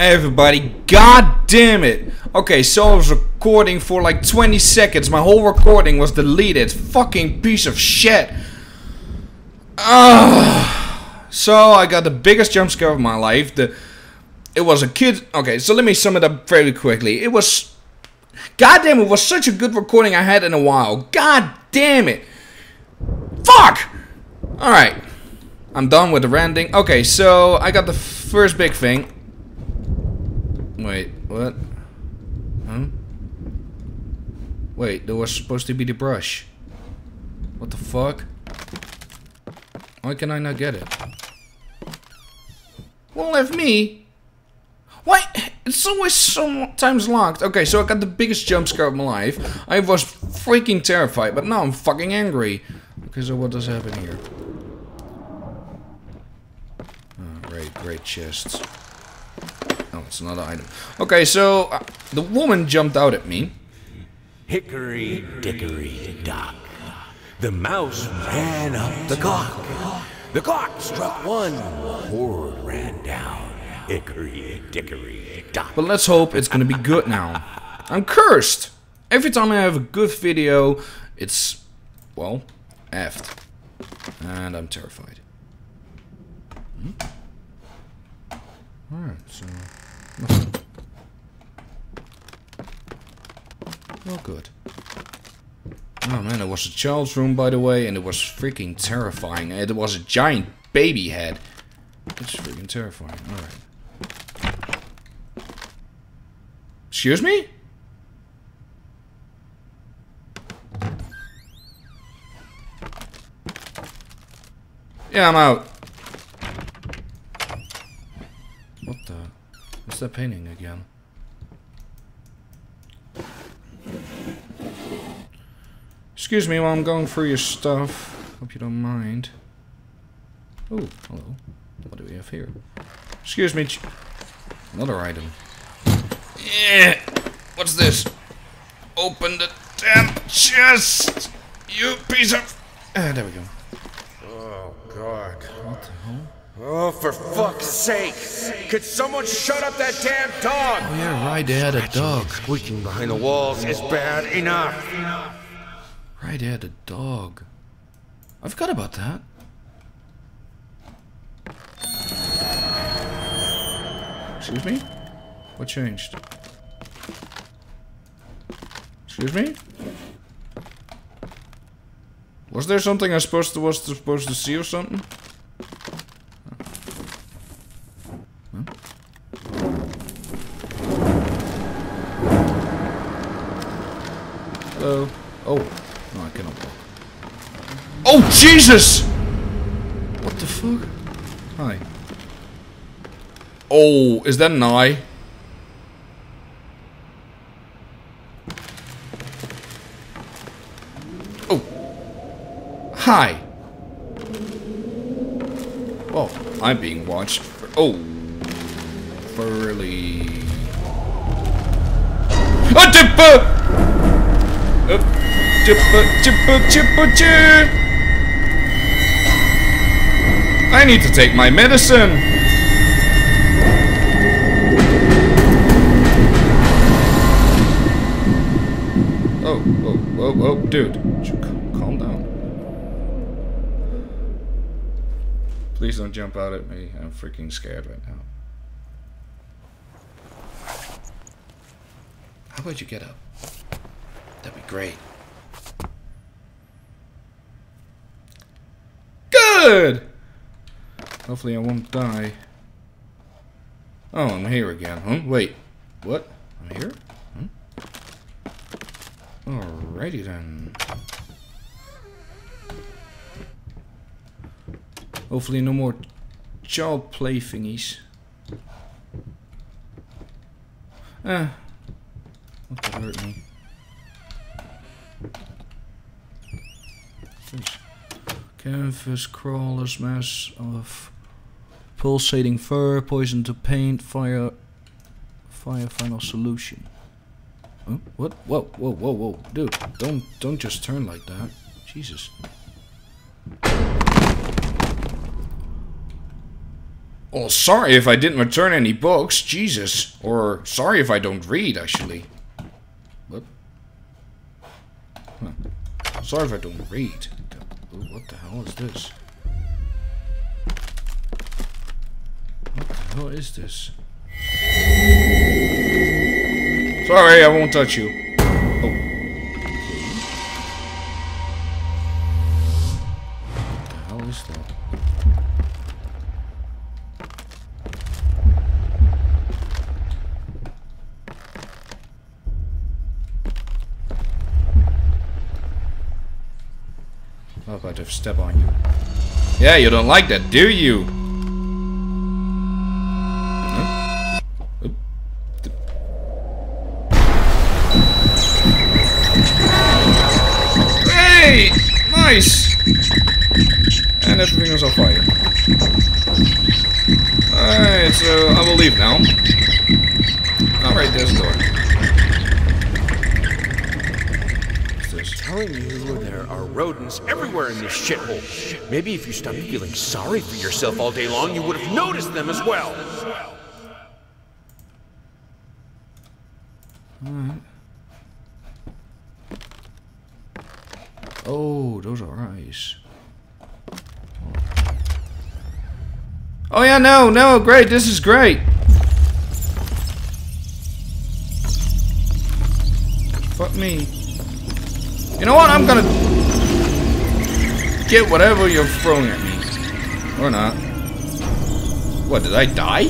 Hey everybody, god damn it! Okay, so I was recording for like 20 seconds, my whole recording was deleted. Fucking piece of shit. Ah. So I got the biggest jump scare of my life. The It was a kid... Okay, so let me sum it up very quickly. It was... God damn, it was such a good recording I had in a while. God damn it! Fuck! Alright. I'm done with the ranting. Okay, so I got the first big thing. Wait, what? Huh? Wait, there was supposed to be the brush. What the fuck? Why can I not get it? Won't let me. Why? It's always sometimes locked. Okay, so I got the biggest jump scare of my life. I was freaking terrified, but now I'm fucking angry. Okay, so what does happen here? Oh, great, great chests. It's another item. Okay, so uh, the woman jumped out at me. Hickory dickory dock. The mouse ran up the clock. The clock struck one. Horde ran down. Hickory dickory dock. But let's hope it's gonna be good now. I'm cursed! Every time I have a good video, it's, well, effed. And I'm terrified. Hmm? Alright, so... Well, good. Oh man, it was a child's room, by the way, and it was freaking terrifying. It was a giant baby head. It's freaking terrifying. Alright. Excuse me? Yeah, I'm out. What the? That painting again? Excuse me while I'm going through your stuff. Hope you don't mind. Oh, hello. What do we have here? Excuse me. Another item. Yeah. What's this? Open the damn chest! You piece of... Ah, there we go. Oh, God. What the hell? Oh, for fuck's sake! Could someone shut up that damn dog? Oh yeah, right, they had a dog. Squeaking behind the walls is bad enough. Right, they had a dog. I forgot about that. Excuse me? What changed? Excuse me? Was there something I supposed to was supposed to see or something? Huh? Hello. Oh. No, I cannot walk. Oh, Jesus! What the fuck? Hi. Oh, is that an eye? Oh. Hi. Oh, I'm being watched. For, oh. Furly. A dipper! Uh, Chippa, chippa, chippa, chip. I need to take my medicine. Oh, oh, oh, oh, dude. Calm down. Please don't jump out at me. I'm freaking scared right now. How about you get up? That'd be great. Good! Hopefully I won't die. Oh, I'm here again. Huh? Wait. What? I'm here? Huh? Alrighty then. Hopefully no more child play thingies. Ah. What could hurt me? Canvas, crawlers, mass of pulsating fur, poison to paint, fire, fire final solution. Huh? What? Whoa, whoa, whoa, whoa, dude! Don't, don't just turn like that. Jesus. Oh, sorry if I didn't return any books. Jesus. Or sorry if I don't read, actually. What? Huh. Sorry if I don't read. What the hell is this? What is this? Sorry, I won't touch you. Oh. What the hell is that? Oh, about to step on you. Yeah, you don't like that, do you? Are rodents everywhere in this shithole. Maybe if you stopped feeling sorry for yourself all day long, you would have noticed them as well. Oh, those are eyes. Oh yeah, no, no, great, this is great. Fuck me. You know what, I'm gonna get whatever you're throwing at me. Or not. What, did I die?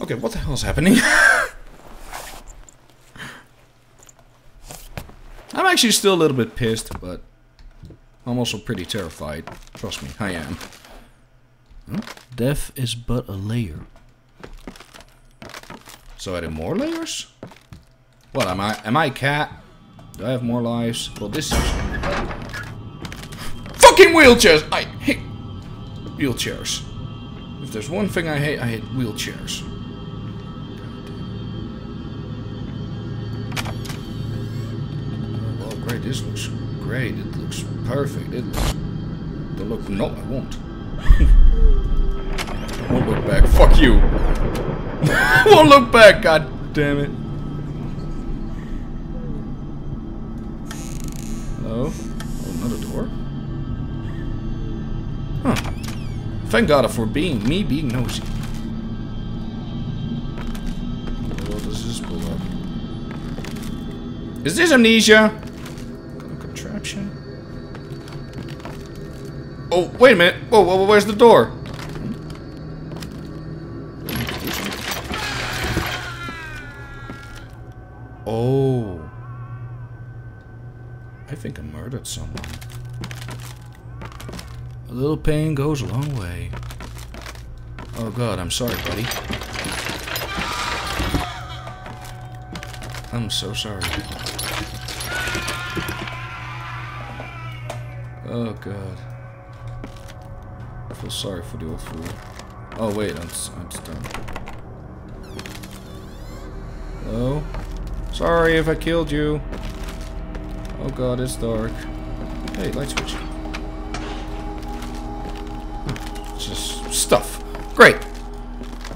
Okay, what the hell's happening? I'm actually still a little bit pissed, but I'm also pretty terrified. Trust me, I am. Hmm? Death is but a layer. So are there more layers? What am I? Am I cat? Do I have more lives? Well, this is fucking wheelchairs. I hate wheelchairs. If there's one thing I hate, I hate wheelchairs. Oh, great. This looks great. It looks perfect. It looks... Don't look... No, I won't. Won't look back. Fuck you. Won't look back. God damn it. Huh. Thank God for being... me being nosy. What does this pull up? Is this amnesia? Contraption? Oh, wait a minute. Whoa, whoa, whoa, where's the door? Oh. I think I murdered someone. A little pain goes a long way. Oh god, I'm sorry, buddy. I'm so sorry. Oh god. I feel sorry for the old fool. Oh wait, I'm, I'm done. Hello? Sorry if I killed you. Oh god, it's dark. Hey, light switch. Just stuff. Great.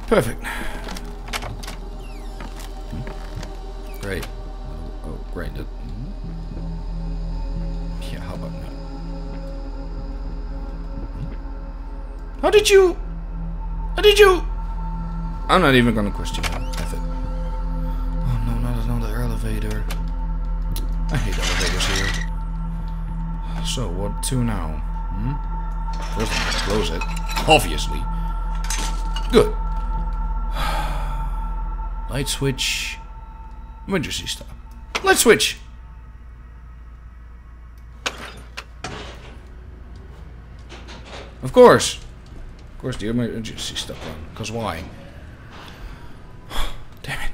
Perfect. Great. Oh, oh, great. That- Yeah, how about now? How did you... How did you... I'm not even gonna question that method. Oh no, not another elevator. I hate elevators here. So, what to now? Close it. Obviously. Good. Light switch. Emergency stop. Light switch. Of course. Of course, the emergency stop on. Because why? Damn it.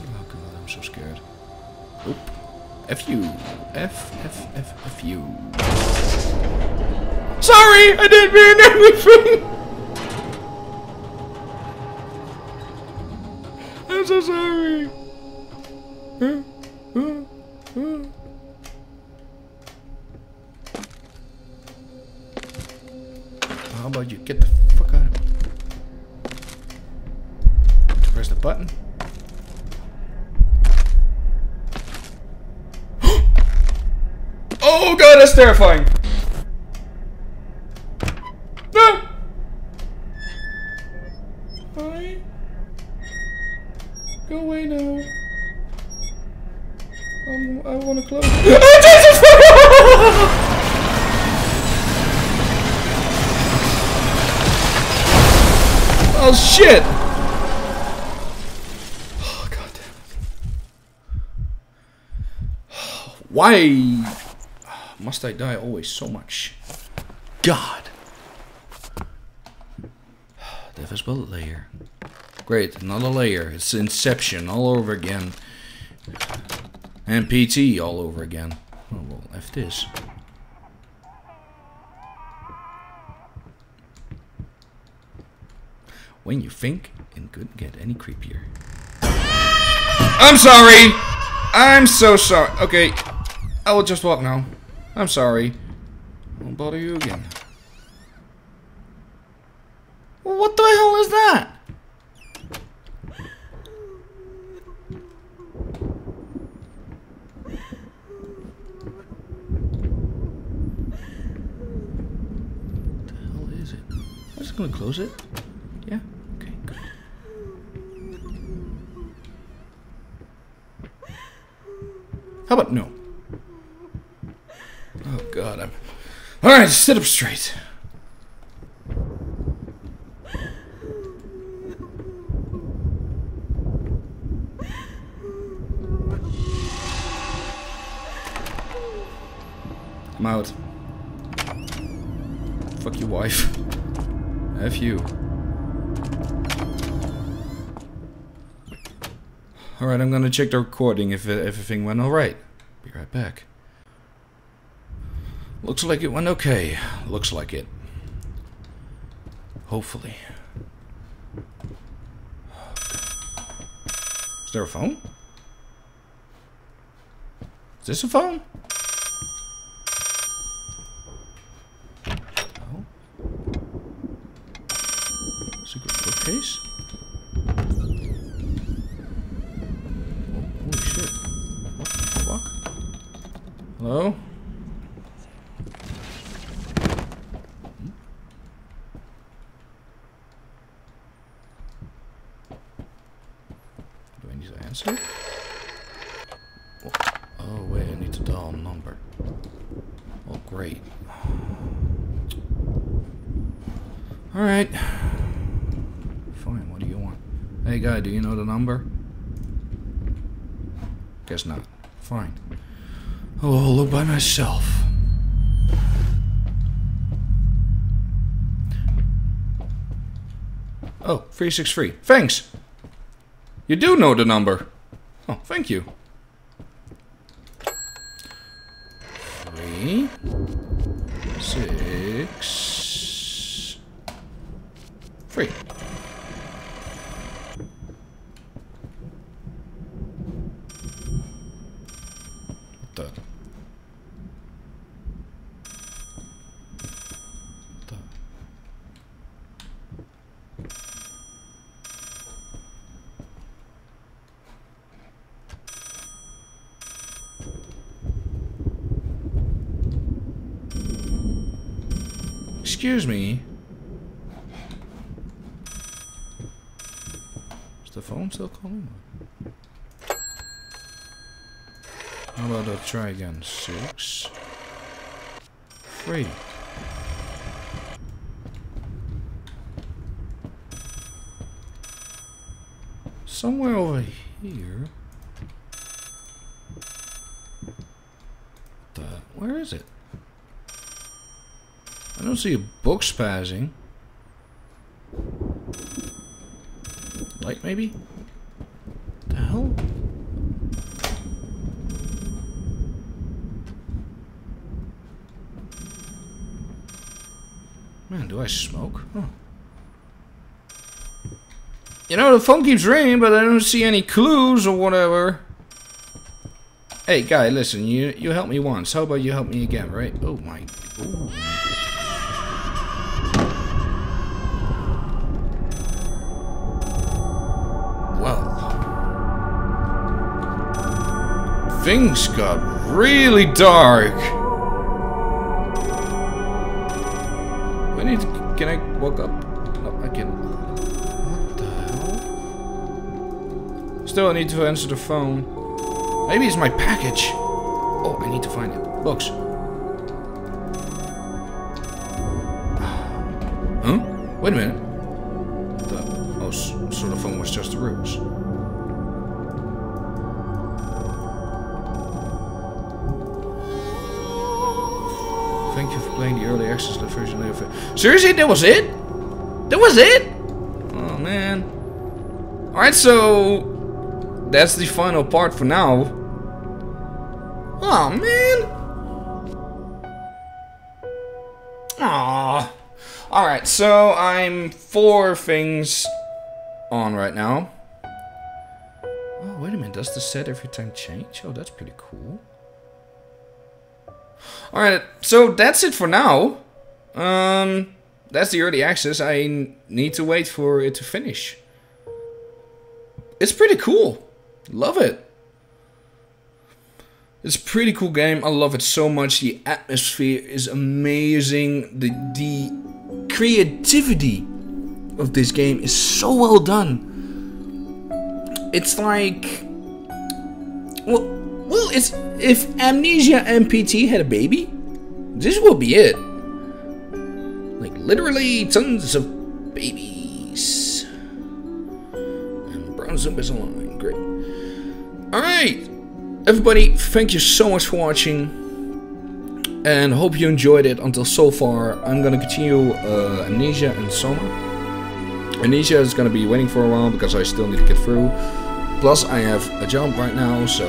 Oh god, I'm so scared. Oop. F you. F, F, F, F you. Sorry! I didn't mean anything! I'm so sorry! How about you get the fuck out of here? Press the button. Oh god, that's terrifying. No. Hi. Go away now. Um, I want to close. oh Jesus! oh shit! Oh god damn it. Why must I die always so much? God. The invisible layer. Great, another layer. It's Inception all over again. And PT all over again. Oh, well, F this. When you think it couldn't get any creepier. I'm sorry! I'm so sorry. Okay, I will just walk now. I'm sorry. Won't bother you again. What the hell is that? What the hell is it? I'm just gonna close it. Yeah? Okay, good. How about no? Oh god, I'm... Alright, sit up straight. I'm out. Fuck your wife. F you. Alright, I'm gonna check the recording if everything went alright. Be right back. Looks like it went okay. Looks like it. Hopefully. Is there a phone? Is this a phone? Oh. Secret bookcase? Oh, holy shit. What the fuck? Hello? Do I need to answer? Oh, oh wait, I need to dial a number. Oh, great. Alright. Fine, what do you want? Hey guy, do you know the number? Guess not. Fine. Oh, I'll look by myself. Oh, 363. Thanks! You do know the number. Oh, thank you. Three, six, three. What the? What the? Excuse me. Is the phone still calling? How about I try again? Six. Three. Somewhere over here. The where is it? I don't see a book spazzing. Light, maybe? The hell? Man, do I smoke? Huh. You know, the phone keeps ringing, but I don't see any clues or whatever. Hey, guy, listen, you you helped me once. How about you help me again, right? Oh my... Ooh. Things got really dark. I need to, can I walk up? No, I can. What the hell? Still, I need to answer the phone. Maybe it's my package. Oh, I need to find it. Books. Huh? Wait a minute. Seriously, that was it? That was it? Oh man. Alright, so that's the final part for now. Oh man. Aww. Alright, so I'm four things on right now. Oh, wait a minute. Does the set every time change? Oh, that's pretty cool. Alright, so that's it for now. Um, that's the early access. I need to wait for it to finish. It's pretty cool. Love it. It's a pretty cool game. I love it so much. The atmosphere is amazing. The the creativity of this game is so well done. It's like well well it's if Amnesia and PT had a baby, this will be it. Literally tons of babies. And Brown Zombies Online. Great. Alright. Everybody, thank you so much for watching. And hope you enjoyed it until so far. I'm gonna continue uh, Amnesia and Soma. Amnesia is gonna be waiting for a while because I still need to get through. Plus I have a jump right now, so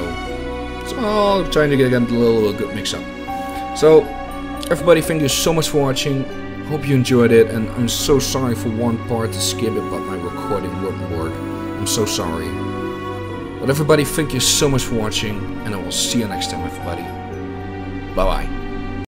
so I'm trying to get a little good mix up. So everybody, thank you so much for watching. Hope you enjoyed it, and I'm so sorry for one part to skip it, but my recording wouldn't work. I'm so sorry. But everybody, thank you so much for watching, and I will see you next time, everybody. Bye bye.